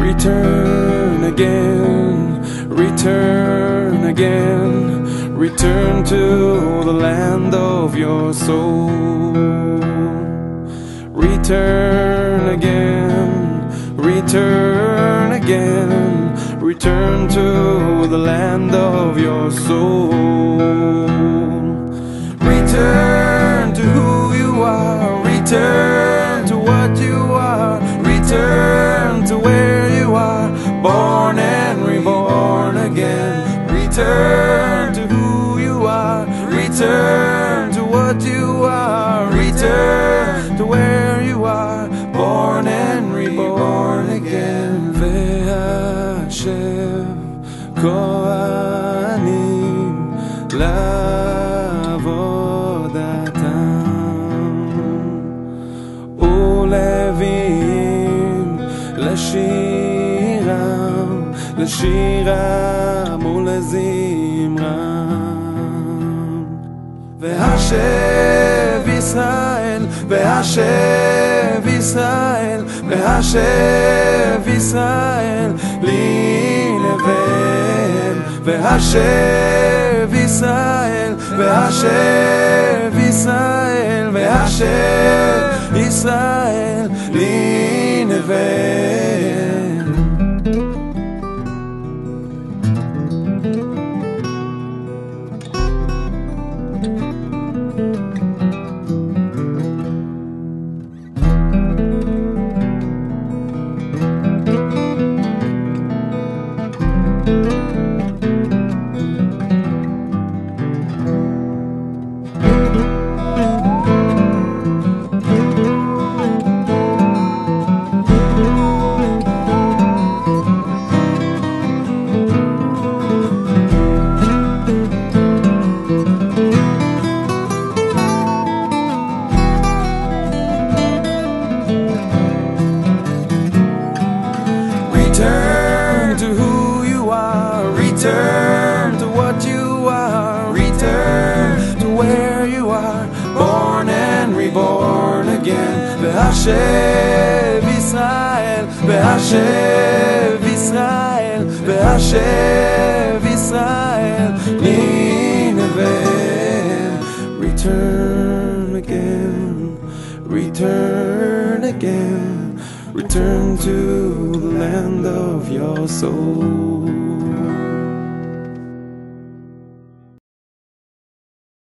Return again, return again, return to the land of your soul. Return again, return again, return to the land of your soul. Return to who you are, return to what you are, return to where born and reborn again. Return to who you are, return to what you are, return to where you are, born and reborn again. Ve'ashev lashim לשירם ולזמרם. והשב ישראל, והשב ישראל, והשב ישראל, לי נבן. והשב ישראל, והשב ישראל, והשב ישראל, לי נבן. Return to what you are, return to where you are, born and reborn again. Be'ashev Israel, Be'ashev Israel, Be'ashev Israel, Nineveh. Return again, return again, return to the land of your soul.